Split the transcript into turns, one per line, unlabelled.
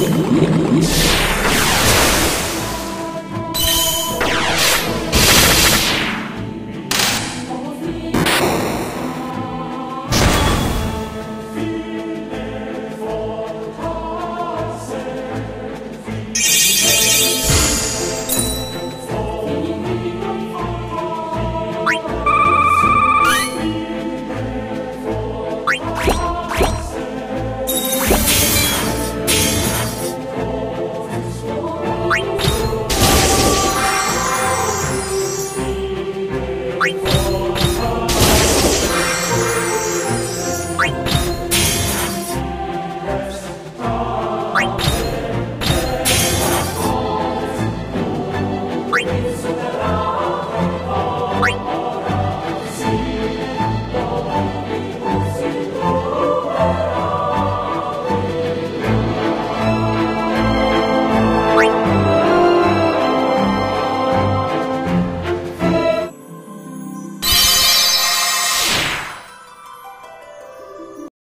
Sim.